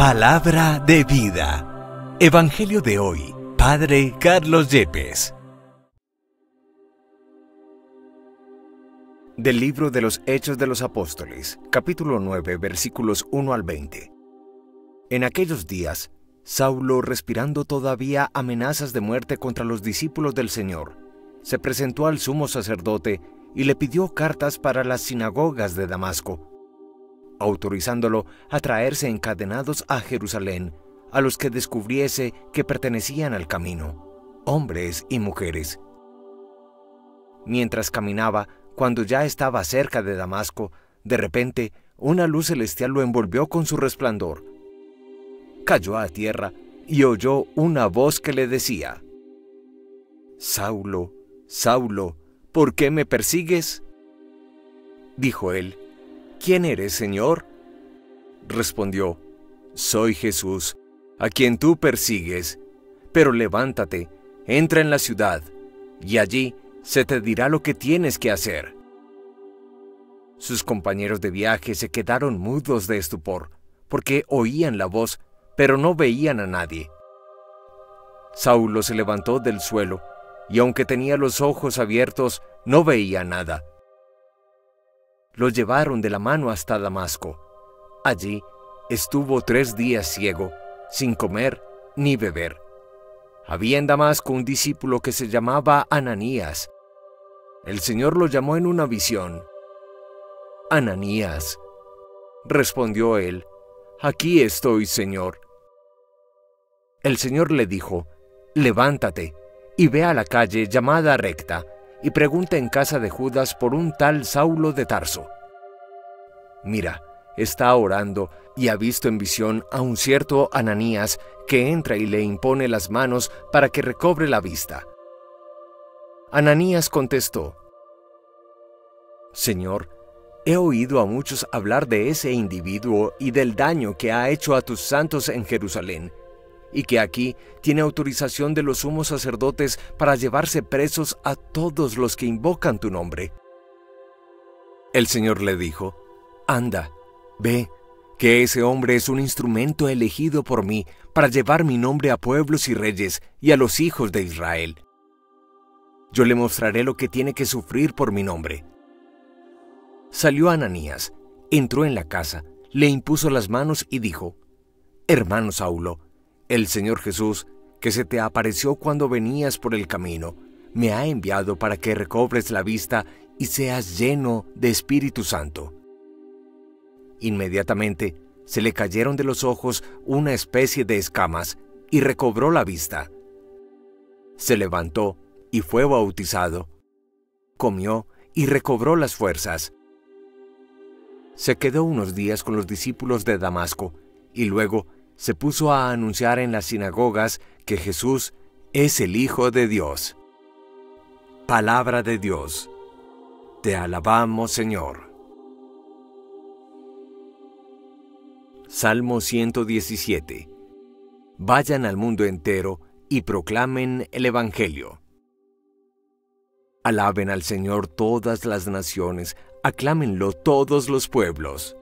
Palabra de vida. Evangelio de hoy. Padre Carlos Yepes. Del libro de los Hechos de los Apóstoles, capítulo 9, versículos 1 al 20. En aquellos días, Saulo, respirando todavía amenazas de muerte contra los discípulos del Señor, se presentó al sumo sacerdote y le pidió cartas para las sinagogas de Damasco, autorizándolo a traerse encadenados a Jerusalén a los que descubriese que pertenecían al camino, hombres y mujeres. Mientras caminaba, cuando ya estaba cerca de Damasco, de repente una luz celestial lo envolvió con su resplandor. Cayó a tierra y oyó una voz que le decía, Saulo, Saulo, ¿por qué me persigues? Dijo él, ¿quién eres, Señor? Respondió, Soy Jesús, a quien tú persigues, pero levántate, entra en la ciudad, y allí se te dirá lo que tienes que hacer. Sus compañeros de viaje se quedaron mudos de estupor, porque oían la voz, pero no veían a nadie. Saulo se levantó del suelo, y aunque tenía los ojos abiertos, no veía nada. Lo llevaron de la mano hasta Damasco. Allí estuvo tres días ciego, sin comer ni beber. Había en Damasco un discípulo que se llamaba Ananías. El Señor lo llamó en una visión. Ananías. Respondió él, Aquí estoy, Señor. El Señor le dijo, Levántate y ve a la calle llamada recta y pregunta en casa de Judas por un tal Saulo de Tarso. Mira, está orando y ha visto en visión a un cierto Ananías que entra y le impone las manos para que recobre la vista. Ananías contestó, Señor, he oído a muchos hablar de ese individuo y del daño que ha hecho a tus santos en Jerusalén, y que aquí tiene autorización de los sumos sacerdotes para llevarse presos a todos los que invocan tu nombre. El Señor le dijo, Anda, ve, que ese hombre es un instrumento elegido por mí para llevar mi nombre a pueblos y reyes y a los hijos de Israel. Yo le mostraré lo que tiene que sufrir por mi nombre. Salió Ananías, entró en la casa, le impuso las manos y dijo, Hermano Saulo, el Señor Jesús, que se te apareció cuando venías por el camino, me ha enviado para que recobres la vista y seas lleno de Espíritu Santo. Inmediatamente se le cayeron de los ojos una especie de escamas y recobró la vista. Se levantó y fue bautizado. Comió y recobró las fuerzas. Se quedó unos días con los discípulos de Damasco y luego se puso a anunciar en las sinagogas que Jesús es el Hijo de Dios. Palabra de Dios. Te alabamos, Señor. Salmo 117. Vayan al mundo entero y proclamen el Evangelio. Alaben al Señor todas las naciones, aclámenlo todos los pueblos.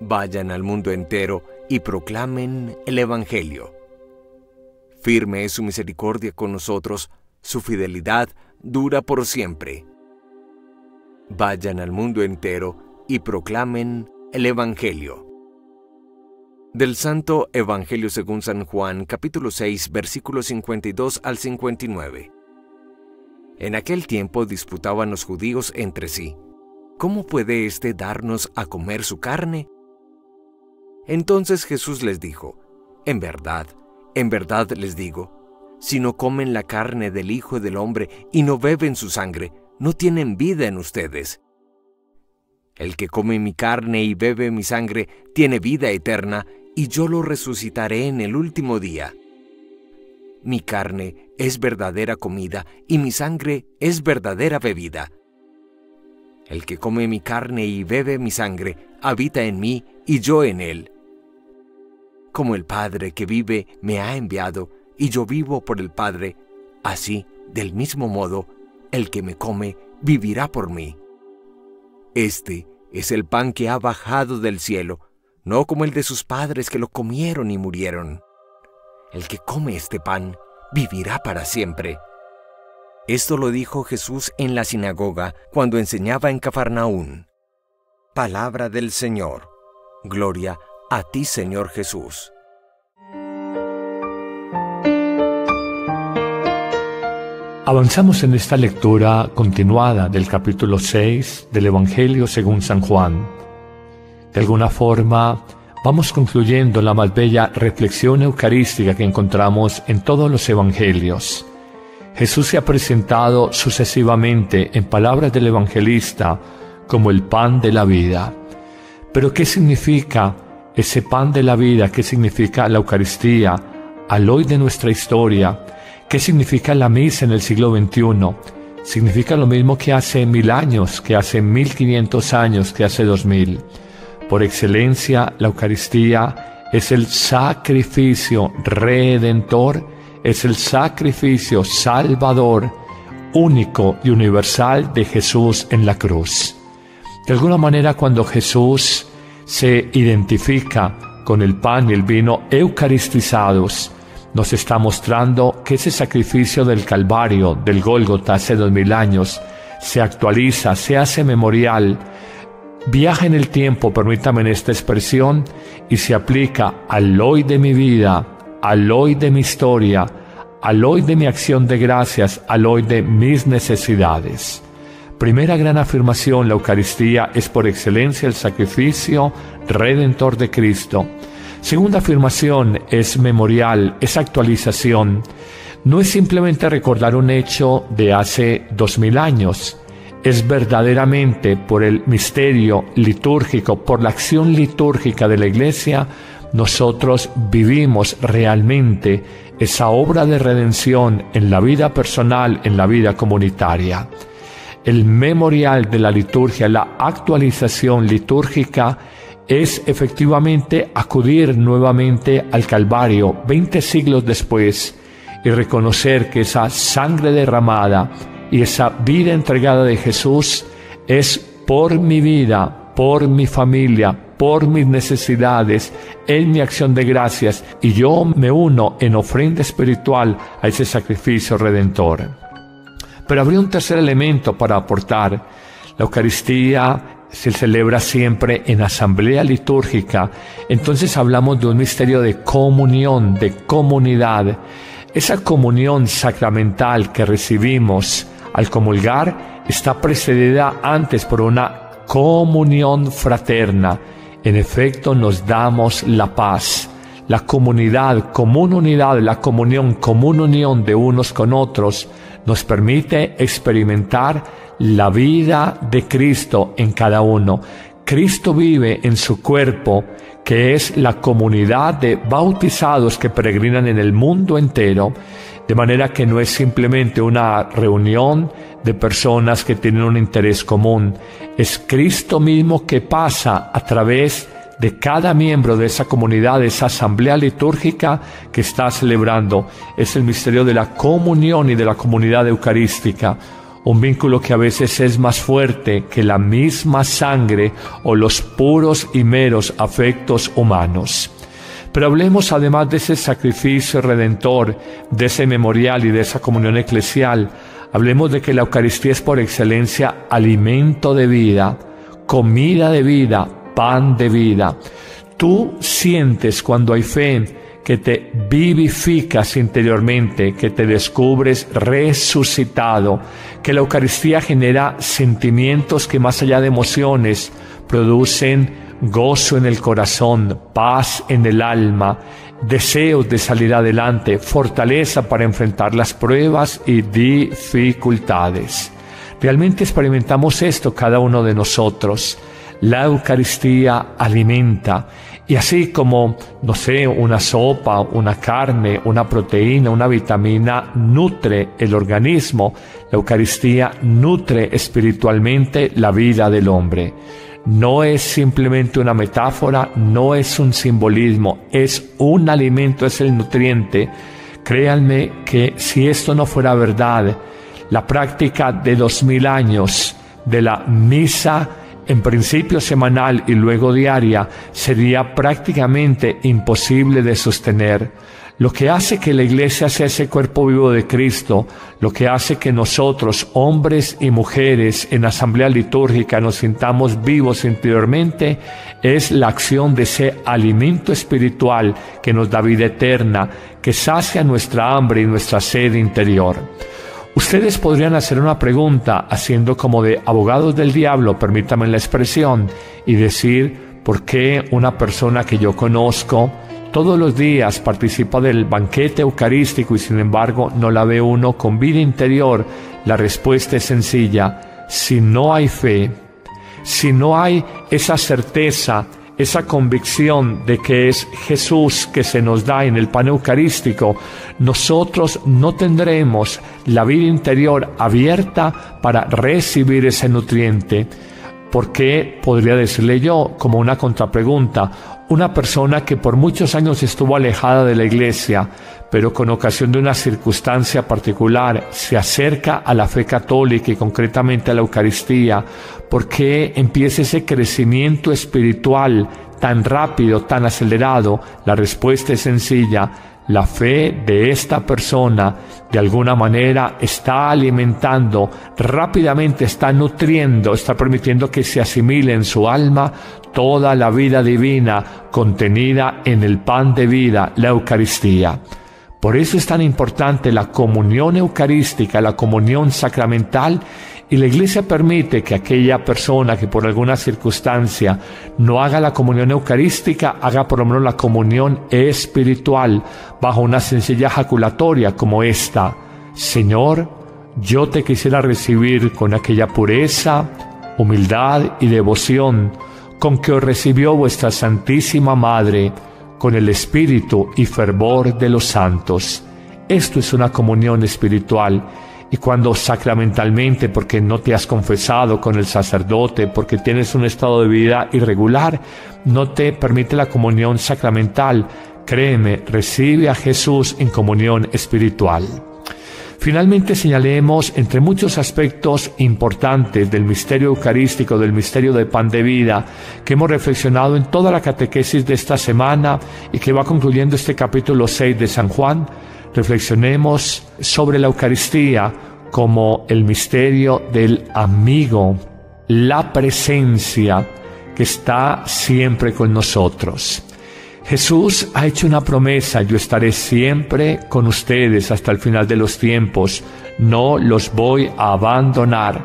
Vayan al mundo entero y proclamen el Evangelio. Firme es su misericordia con nosotros, su fidelidad dura por siempre. Vayan al mundo entero y proclamen el Evangelio. Del Santo Evangelio según San Juan, capítulo 6, versículos 52 al 59. En aquel tiempo disputaban los judíos entre sí. ¿Cómo puede éste darnos a comer su carne? Entonces Jesús les dijo, En verdad, en verdad les digo, si no comen la carne del Hijo del Hombre y no beben su sangre, no tienen vida en ustedes. El que come mi carne y bebe mi sangre tiene vida eterna, y yo lo resucitaré en el último día. Mi carne es verdadera comida y mi sangre es verdadera bebida. El que come mi carne y bebe mi sangre habita en mí y yo en él. Como el Padre que vive me ha enviado, y yo vivo por el Padre, así, del mismo modo, el que me come vivirá por mí. Este es el pan que ha bajado del cielo, no como el de sus padres que lo comieron y murieron. El que come este pan vivirá para siempre. Esto lo dijo Jesús en la sinagoga cuando enseñaba en Cafarnaún. Palabra del Señor. Gloria a ti, Señor Jesús. Avanzamos en esta lectura continuada del capítulo 6 del Evangelio según San Juan. De alguna forma, vamos concluyendo la más bella reflexión eucarística que encontramos en todos los Evangelios. Jesús se ha presentado sucesivamente en palabras del evangelista como el pan de la vida. Pero ¿qué significa ese pan de la vida? ¿Qué significa la Eucaristía al hoy de nuestra historia? ¿Qué significa la misa en el siglo XXI? Significa lo mismo que hace mil años, que hace mil quinientos años, que hace dos mil. Por excelencia, la Eucaristía es el sacrificio redentor, es el sacrificio salvador, único y universal de Jesús en la cruz. De alguna manera, cuando Jesús se identifica con el pan y el vino eucaristizados, nos está mostrando que ese sacrificio del Calvario, del Gólgota hace dos mil años, se actualiza, se hace memorial, viaja en el tiempo, permítame esta expresión, y se aplica al hoy de mi vida, al hoy de mi historia, al hoy de mi acción de gracias, al hoy de mis necesidades. Primera gran afirmación, la Eucaristía es por excelencia el sacrificio redentor de Cristo. Segunda afirmación es memorial, es actualización. No es simplemente recordar un hecho de hace dos mil años, es verdaderamente por el misterio litúrgico, por la acción litúrgica de la Iglesia, nosotros vivimos realmente esa obra de redención en la vida personal, en la vida comunitaria el memorial de la liturgia, la actualización litúrgica, es efectivamente acudir nuevamente al Calvario 20 siglos después y reconocer que esa sangre derramada y esa vida entregada de Jesús es por mi vida, por mi familia, por mis necesidades, en mi acción de gracias, y yo me uno en ofrenda espiritual a ese sacrificio redentor. Pero habría un tercer elemento para aportar. La Eucaristía se celebra siempre en asamblea litúrgica, entonces hablamos de un misterio de comunión, de comunidad. Esa comunión sacramental que recibimos al comulgar está precedida antes por una comunión fraterna. En efecto, nos damos la paz. La comunidad, común unidad, la comunión, común unión de unos con otros, nos permite experimentar la vida de Cristo en cada uno. Cristo vive en su cuerpo, que es la comunidad de bautizados que peregrinan en el mundo entero, de manera que no es simplemente una reunión de personas que tienen un interés común, es Cristo mismo que pasa a través de de cada miembro de esa comunidad, de esa asamblea litúrgica que está celebrando. Es el misterio de la comunión y de la comunidad eucarística, un vínculo que a veces es más fuerte que la misma sangre o los puros y meros afectos humanos. Pero hablemos además de ese sacrificio redentor, de ese memorial y de esa comunión eclesial. Hablemos de que la Eucaristía es por excelencia alimento de vida, comida de vida, pan de vida. Tú sientes cuando hay fe que te vivificas interiormente, que te descubres resucitado, que la Eucaristía genera sentimientos que más allá de emociones producen gozo en el corazón, paz en el alma, deseos de salir adelante, fortaleza para enfrentar las pruebas y dificultades. Realmente experimentamos esto cada uno de nosotros. La Eucaristía alimenta y así como, no sé, una sopa, una carne, una proteína, una vitamina nutre el organismo, la Eucaristía nutre espiritualmente la vida del hombre. No es simplemente una metáfora, no es un simbolismo, es un alimento, es el nutriente. Créanme que si esto no fuera verdad, la práctica de dos mil años de la misa en principio semanal y luego diaria, sería prácticamente imposible de sostener. Lo que hace que la iglesia sea ese cuerpo vivo de Cristo, lo que hace que nosotros, hombres y mujeres, en asamblea litúrgica nos sintamos vivos interiormente, es la acción de ese alimento espiritual que nos da vida eterna, que sacia nuestra hambre y nuestra sed interior. Ustedes podrían hacer una pregunta haciendo como de abogados del diablo, permítame la expresión, y decir, ¿por qué una persona que yo conozco, todos los días participa del banquete eucarístico y sin embargo no la ve uno con vida interior, la respuesta es sencilla. Si no hay fe, si no hay esa certeza, esa convicción de que es Jesús que se nos da en el pan eucarístico, nosotros no tendremos la vida interior abierta para recibir ese nutriente. ¿Por qué podría decirle yo como una contrapregunta? una persona que por muchos años estuvo alejada de la iglesia, pero con ocasión de una circunstancia particular se acerca a la fe católica y concretamente a la Eucaristía, ¿por qué empieza ese crecimiento espiritual tan rápido, tan acelerado? La respuesta es sencilla, la fe de esta persona de alguna manera está alimentando, rápidamente está nutriendo, está permitiendo que se asimile en su alma toda la vida divina contenida en el pan de vida, la Eucaristía. Por eso es tan importante la comunión eucarística, la comunión sacramental, y la Iglesia permite que aquella persona que por alguna circunstancia no haga la comunión eucarística, haga por lo menos la comunión espiritual bajo una sencilla ejaculatoria como esta. Señor, yo te quisiera recibir con aquella pureza, humildad y devoción con que os recibió vuestra Santísima Madre, con el espíritu y fervor de los santos. Esto es una comunión espiritual y cuando sacramentalmente, porque no te has confesado con el sacerdote, porque tienes un estado de vida irregular, no te permite la comunión sacramental, créeme, recibe a Jesús en comunión espiritual. Finalmente señalemos entre muchos aspectos importantes del misterio eucarístico, del misterio del pan de vida, que hemos reflexionado en toda la catequesis de esta semana y que va concluyendo este capítulo 6 de San Juan, reflexionemos sobre la Eucaristía como el misterio del amigo, la presencia que está siempre con nosotros. Jesús ha hecho una promesa, yo estaré siempre con ustedes hasta el final de los tiempos, no los voy a abandonar.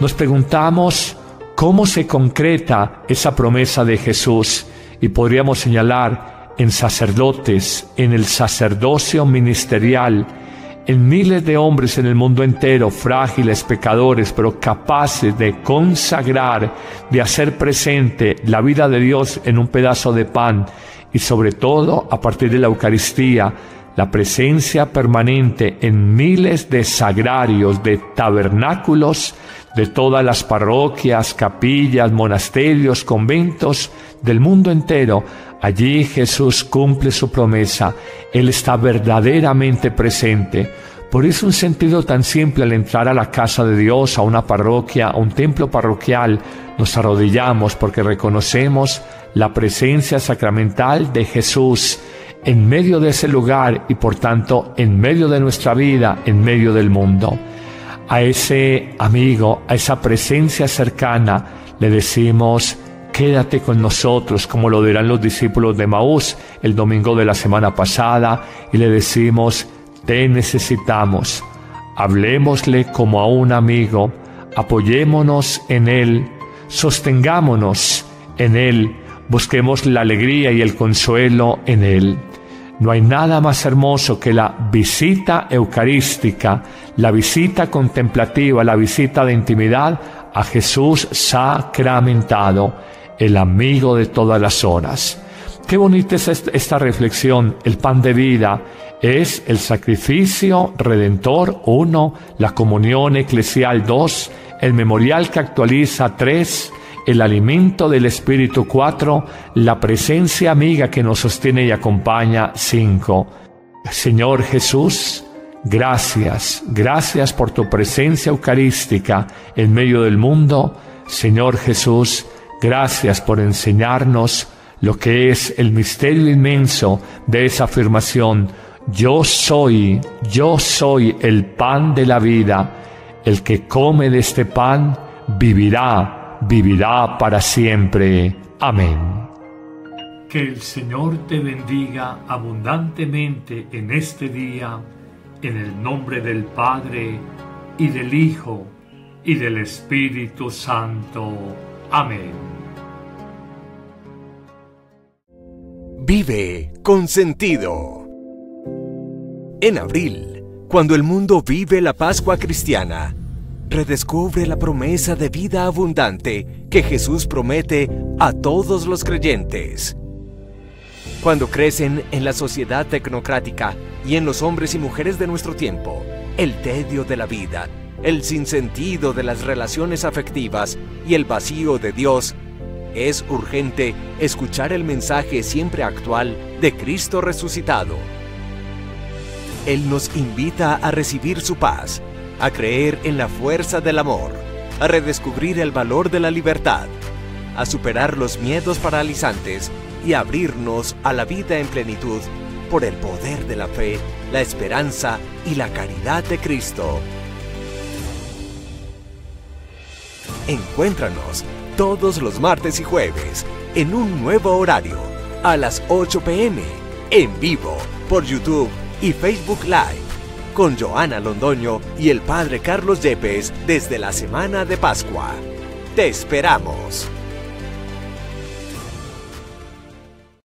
Nos preguntamos cómo se concreta esa promesa de Jesús y podríamos señalar en sacerdotes, en el sacerdocio ministerial, en miles de hombres en el mundo entero, frágiles, pecadores, pero capaces de consagrar, de hacer presente la vida de Dios en un pedazo de pan y sobre todo a partir de la Eucaristía, la presencia permanente en miles de sagrarios, de tabernáculos, de todas las parroquias, capillas, monasterios, conventos del mundo entero, Allí Jesús cumple su promesa, Él está verdaderamente presente. Por eso un sentido tan simple al entrar a la casa de Dios, a una parroquia, a un templo parroquial, nos arrodillamos porque reconocemos la presencia sacramental de Jesús en medio de ese lugar y por tanto en medio de nuestra vida, en medio del mundo. A ese amigo, a esa presencia cercana, le decimos, Quédate con nosotros, como lo dirán los discípulos de Maús el domingo de la semana pasada, y le decimos, te necesitamos. Hablemosle como a un amigo, apoyémonos en Él, sostengámonos en Él, busquemos la alegría y el consuelo en Él. No hay nada más hermoso que la visita eucarística, la visita contemplativa, la visita de intimidad a Jesús sacramentado el amigo de todas las horas. Qué bonita es esta reflexión, el pan de vida es el sacrificio redentor uno, la comunión eclesial dos, el memorial que actualiza tres, el alimento del Espíritu cuatro, la presencia amiga que nos sostiene y acompaña cinco. Señor Jesús, gracias, gracias por tu presencia eucarística en medio del mundo Señor Jesús, gracias por enseñarnos lo que es el misterio inmenso de esa afirmación. Yo soy, yo soy el pan de la vida. El que come de este pan vivirá, vivirá para siempre. Amén. Que el Señor te bendiga abundantemente en este día, en el nombre del Padre, y del Hijo, y del Espíritu Santo. Amén. Vive con sentido. En abril, cuando el mundo vive la Pascua cristiana, redescubre la promesa de vida abundante que Jesús promete a todos los creyentes. Cuando crecen en la sociedad tecnocrática y en los hombres y mujeres de nuestro tiempo, el tedio de la vida, el sinsentido de las relaciones afectivas y el vacío de Dios, es urgente escuchar el mensaje siempre actual de Cristo resucitado. Él nos invita a recibir su paz, a creer en la fuerza del amor, a redescubrir el valor de la libertad, a superar los miedos paralizantes y a abrirnos a la vida en plenitud por el poder de la fe, la esperanza y la caridad de Cristo. Encuéntranos todos los martes y jueves en un nuevo horario a las 8 pm en vivo por YouTube y Facebook Live con Joana Londoño y el Padre Carlos Yepes desde la Semana de Pascua. Te esperamos.